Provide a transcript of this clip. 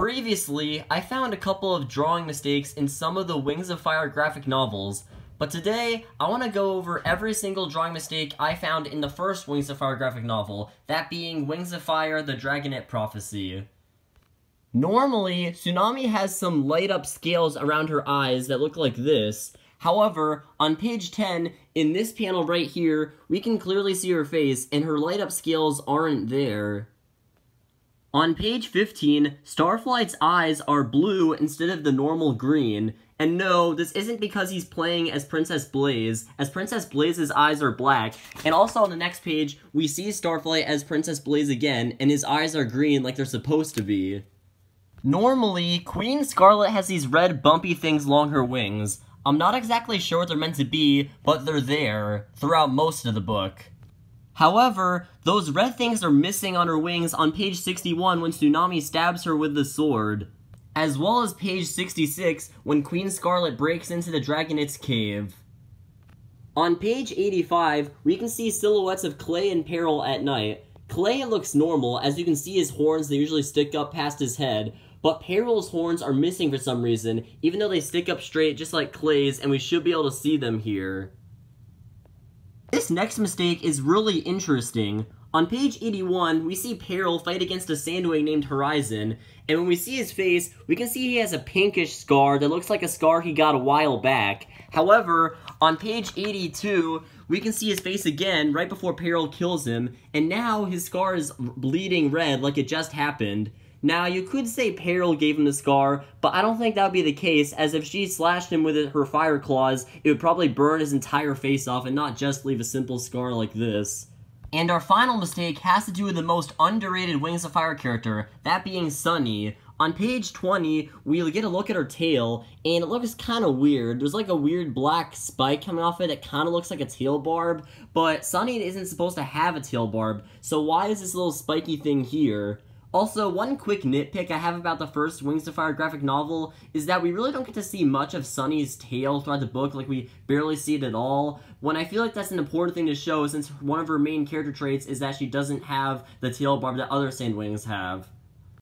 Previously, I found a couple of drawing mistakes in some of the Wings of Fire graphic novels, but today, I want to go over every single drawing mistake I found in the first Wings of Fire graphic novel, that being Wings of Fire, The Dragonet Prophecy. Normally, Tsunami has some light up scales around her eyes that look like this. However, on page 10, in this panel right here, we can clearly see her face, and her light up scales aren't there. On page 15, Starflight's eyes are blue instead of the normal green, and no, this isn't because he's playing as Princess Blaze, as Princess Blaze's eyes are black, and also on the next page, we see Starflight as Princess Blaze again, and his eyes are green like they're supposed to be. Normally, Queen Scarlet has these red bumpy things along her wings. I'm not exactly sure what they're meant to be, but they're there, throughout most of the book. However, those red things are missing on her wings on page 61 when Tsunami stabs her with the sword. As well as page 66 when Queen Scarlet breaks into the Dragonet's cave. On page 85, we can see silhouettes of Clay and Peril at night. Clay looks normal, as you can see his horns they usually stick up past his head, but Peril's horns are missing for some reason, even though they stick up straight just like Clay's, and we should be able to see them here. This next mistake is really interesting. On page 81, we see Peril fight against a Sandwing named Horizon, and when we see his face, we can see he has a pinkish scar that looks like a scar he got a while back. However, on page 82, we can see his face again right before Peril kills him, and now his scar is bleeding red like it just happened. Now, you could say Peril gave him the scar, but I don't think that would be the case, as if she slashed him with her fire claws, it would probably burn his entire face off and not just leave a simple scar like this. And our final mistake has to do with the most underrated Wings of Fire character, that being Sunny. On page 20, we get a look at her tail, and it looks kind of weird. There's like a weird black spike coming off it that kind of looks like a tail barb, but Sunny isn't supposed to have a tail barb, so why is this little spiky thing here? Also, one quick nitpick I have about the first Wings of Fire graphic novel is that we really don't get to see much of Sunny's tail throughout the book, like we barely see it at all, when I feel like that's an important thing to show since one of her main character traits is that she doesn't have the tail barb that other Sandwings have.